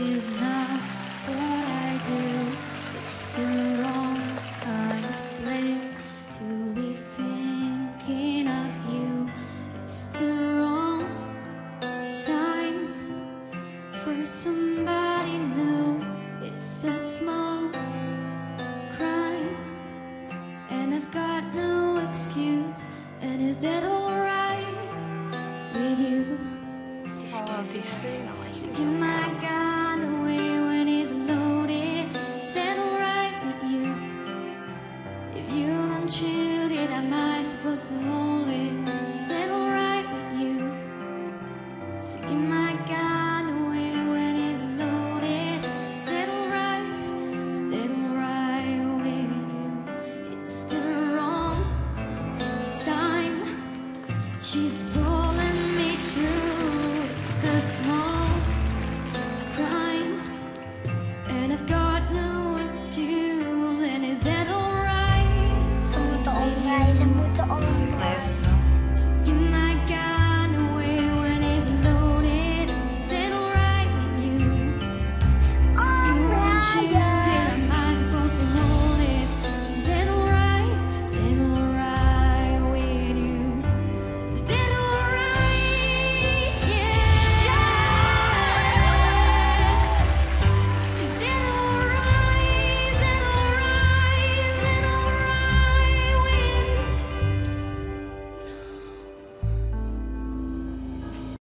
is not what I do. It's the wrong kind of place to be thinking of you. It's the wrong time for somebody new. It's a small crime, and I've got no excuse. And is that all? Kissing. Give my gun away when it's loaded. Settle right with you. If you don't shoot it, am I supposed to hold it? Settle right with you. My gun away when it's loaded. Settle right, settle right with you. It's the wrong time. She's pulling to all of.